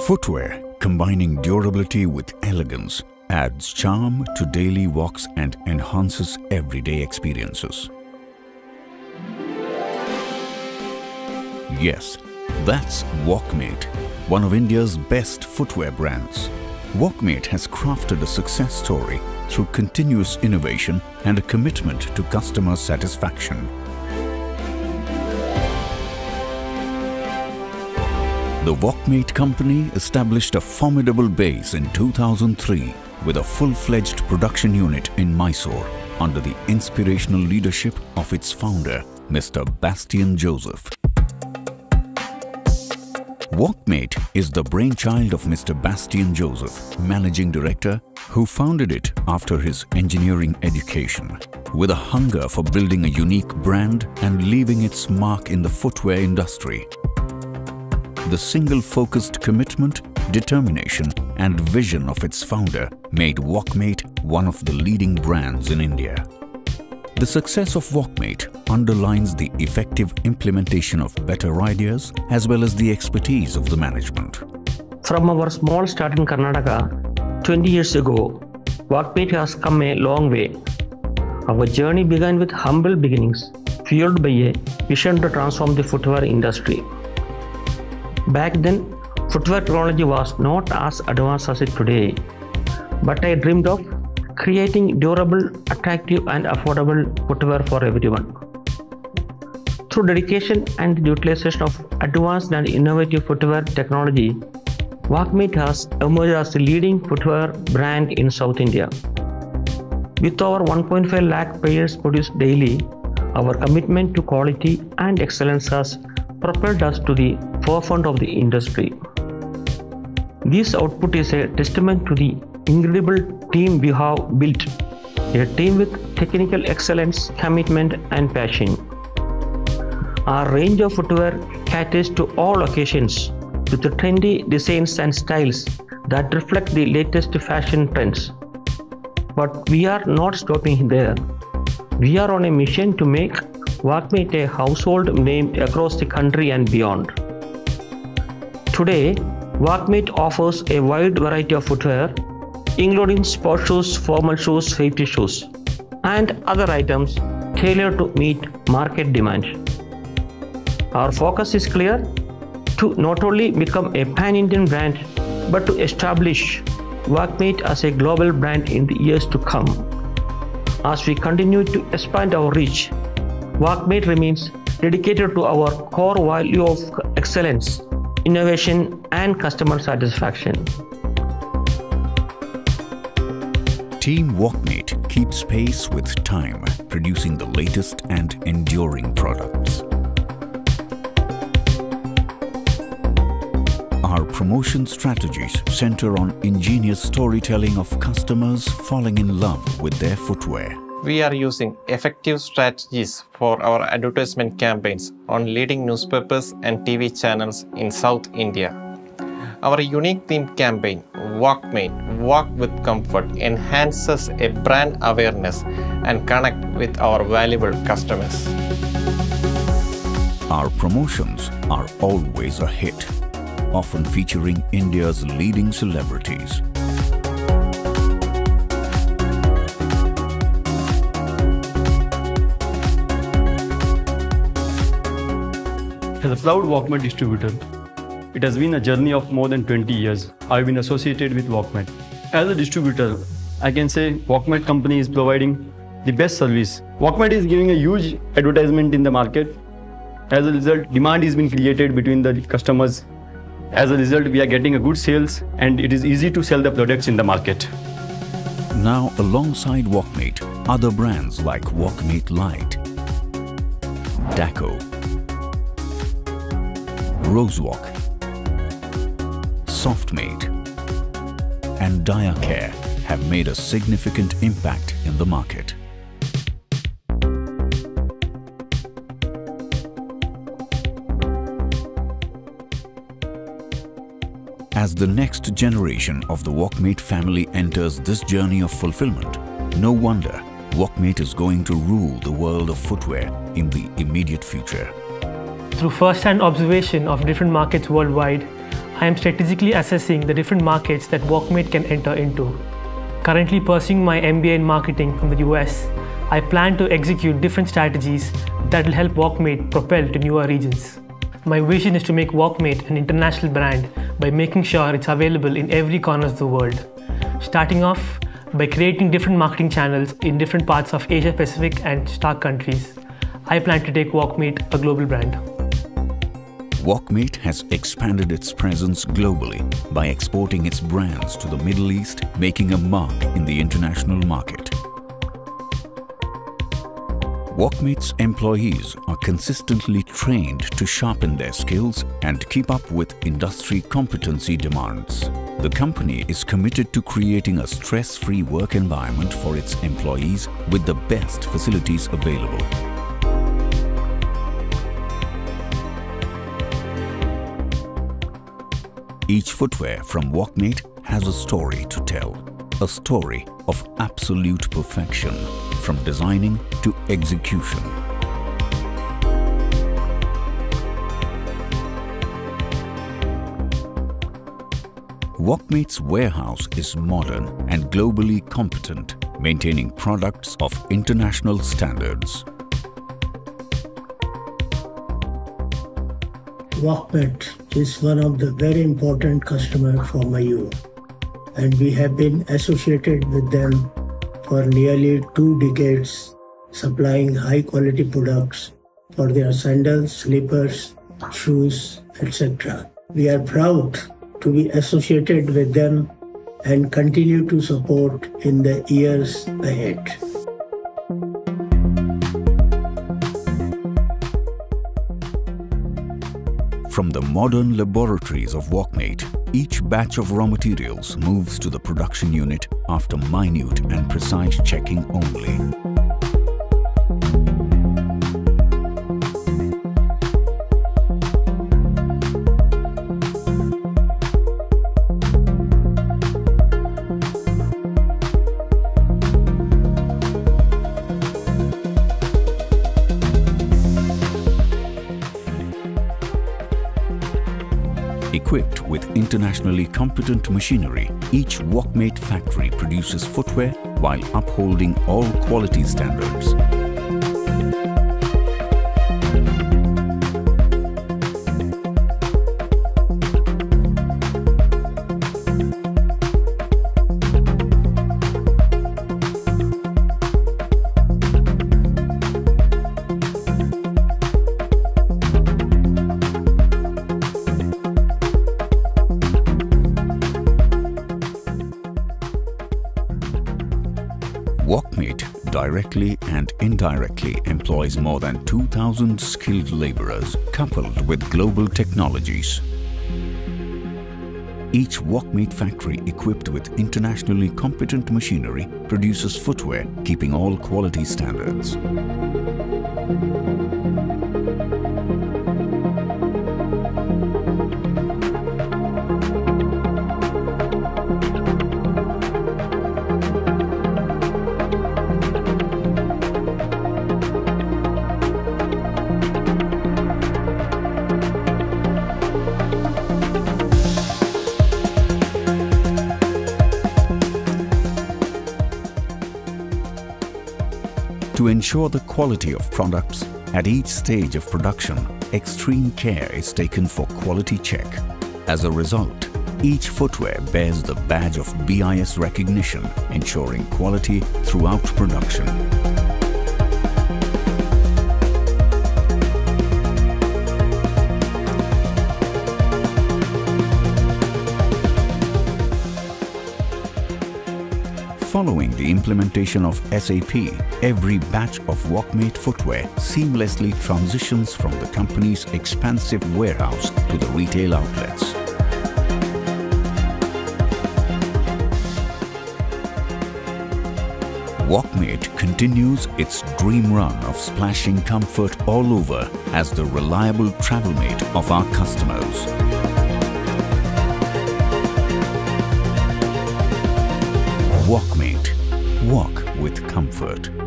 Footwear, combining durability with elegance, adds charm to daily walks and enhances everyday experiences. Yes, that's Walkmate, one of India's best footwear brands. Walkmate has crafted a success story through continuous innovation and a commitment to customer satisfaction. The Walkmate company established a formidable base in 2003 with a full-fledged production unit in Mysore under the inspirational leadership of its founder, Mr. Bastian Joseph. Walkmate is the brainchild of Mr. Bastian Joseph, managing director, who founded it after his engineering education. With a hunger for building a unique brand and leaving its mark in the footwear industry, the single-focused commitment, determination and vision of its founder made Walkmate one of the leading brands in India. The success of Walkmate underlines the effective implementation of better ideas as well as the expertise of the management. From our small start in Karnataka 20 years ago, Walkmate has come a long way. Our journey began with humble beginnings, fueled by a vision to transform the footwear industry. Back then, footwear technology was not as advanced as it today, but I dreamed of creating durable, attractive, and affordable footwear for everyone. Through dedication and utilization of advanced and innovative footwear technology, Walkmate has emerged as the leading footwear brand in South India. With over 1.5 lakh pairs produced daily, our commitment to quality and excellence has propelled us to the forefront of the industry. This output is a testament to the incredible team we have built, a team with technical excellence, commitment, and passion. Our range of footwear caters to all occasions with trendy designs and styles that reflect the latest fashion trends. But we are not stopping there. We are on a mission to make Walkmate a household name across the country and beyond. Today, Walkmate offers a wide variety of footwear, including sport shoes, formal shoes, safety shoes, and other items tailored to meet market demand. Our focus is clear to not only become a pan Indian brand but to establish Walkmate as a global brand in the years to come. As we continue to expand our reach, Walkmate remains dedicated to our core value of excellence, innovation, and customer satisfaction. Team Walkmate keeps pace with time, producing the latest and enduring products. Our promotion strategies center on ingenious storytelling of customers falling in love with their footwear. We are using effective strategies for our advertisement campaigns on leading newspapers and TV channels in South India. Our unique theme campaign, Walkmate, Walk with Comfort, enhances a brand awareness and connect with our valuable customers. Our promotions are always a hit, often featuring India's leading celebrities. As a proud Walkmate distributor, it has been a journey of more than 20 years. I've been associated with Walkmate. As a distributor, I can say Walkmate company is providing the best service. Walkmate is giving a huge advertisement in the market. As a result, demand is being created between the customers. As a result, we are getting a good sales and it is easy to sell the products in the market. Now, alongside Walkmate, other brands like Walkmate Lite, Daco, Rosewalk, Softmate, and Diacare have made a significant impact in the market. As the next generation of the Walkmate family enters this journey of fulfillment, no wonder Walkmate is going to rule the world of footwear in the immediate future. Through first-hand observation of different markets worldwide, I am strategically assessing the different markets that Walkmate can enter into. Currently pursuing my MBA in marketing from the US, I plan to execute different strategies that will help Walkmate propel to newer regions. My vision is to make Walkmate an international brand by making sure it's available in every corner of the world. Starting off by creating different marketing channels in different parts of Asia Pacific and SAARC countries. I plan to take Walkmate a global brand. Walkmate has expanded its presence globally by exporting its brands to the Middle East, making a mark in the international market. Walkmate's employees are consistently trained to sharpen their skills and keep up with industry competency demands. The company is committed to creating a stress-free work environment for its employees with the best facilities available. Each footwear from Walkmate has a story to tell. A story of absolute perfection from designing to execution. Walkmate's warehouse is modern and globally competent, maintaining products of international standards. Walkmate is one of the very important customer for Mayur and we have been associated with them for nearly two decades supplying high quality products for their sandals, slippers, shoes, etc. We are proud to be associated with them and continue to support in the years ahead. From the modern laboratories of Walkmate, each batch of raw materials moves to the production unit after minute and precise checking only. Equipped with internationally competent machinery, each Walkmate factory produces footwear while upholding all quality standards. Walkmate directly and indirectly employs more than 2,000 skilled laborers coupled with global technologies. Each Walkmate factory equipped with internationally competent machinery produces footwear keeping all quality standards. To ensure the quality of products, at each stage of production, extreme care is taken for quality check. As a result, each footwear bears the badge of BIS recognition, ensuring quality throughout production. Following the implementation of SAP, every batch of Walkmate footwear seamlessly transitions from the company's expansive warehouse to the retail outlets. Walkmate continues its dream run of splashing comfort all over as the reliable travel mate of our customers. Walk with comfort.